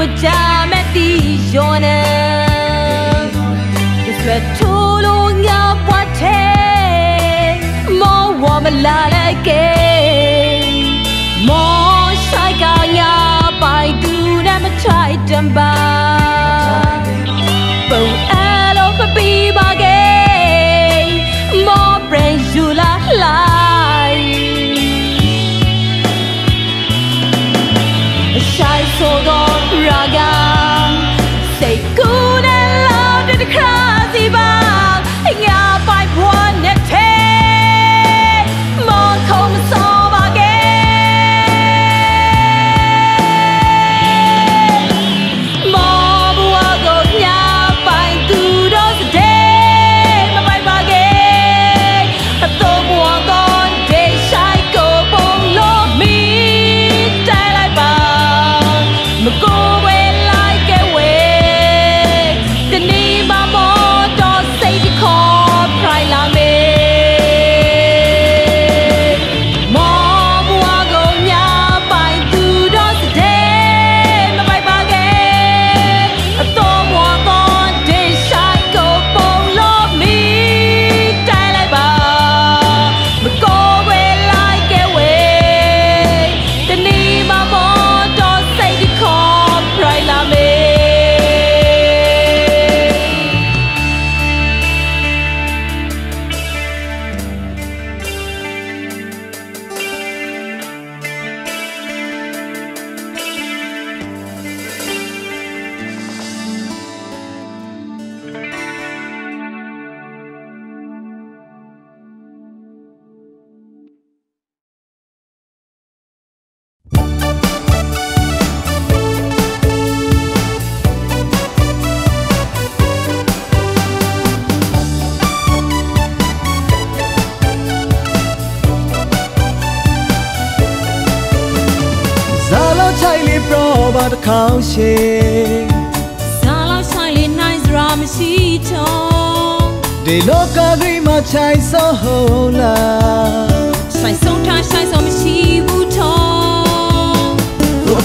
မကြမဲ့တီယောနဒီစက်ထိုးလို့ငါပွားတဲ့မောဝမလာလိုက်ကေမောဆိုင်ကငါပိုင်သူနဲ့မထိုက်တံပါပုံ လောက်ချိုင်လေးပရောပါတစ်ခေါက်ရှေစားလောက်ဆိုင်လေးနိုင်စရာမရှိတော့ဒီလောကကြီးမှာချိုင်ဆောဟိုလာဆိုင်ဆုံးထားဆိုင်ဆုံးမရှိဘူးတော့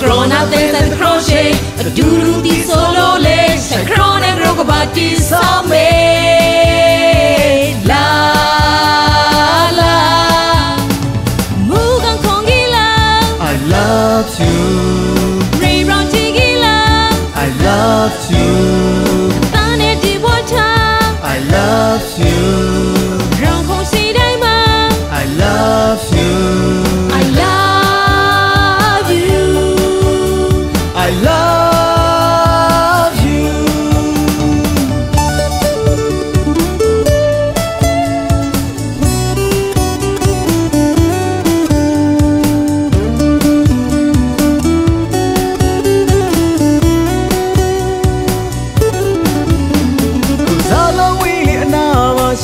Corona there's a crochet a doodle di solo le sai crone grogo batti so me la la Mugan kongila I love you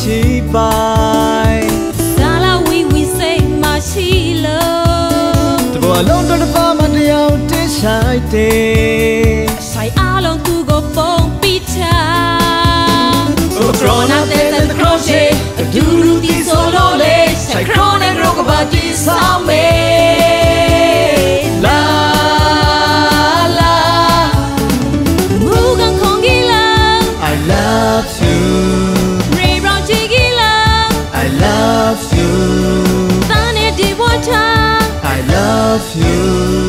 ရှိပိုင် Sala we we say ma shi lo တဘောအလုံးတော်တစ်ပါးမှတရားတင်ဆိုင်တယ် Sai along tu go pong pita Oh crona te te crochet of you.